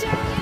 Johnny!